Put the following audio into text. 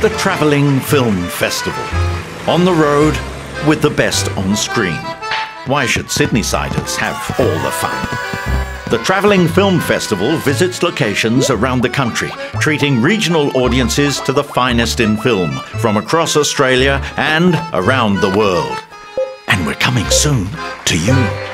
the Travelling Film Festival. On the road with the best on screen. Why should Sydneysiders have all the fun? The Travelling Film Festival visits locations around the country, treating regional audiences to the finest in film from across Australia and around the world. And we're coming soon to you.